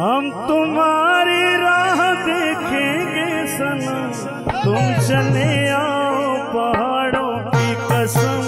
हम तुम्हारी राह देखेंगे सनम तुम चले आओ पहाड़ों की कसम।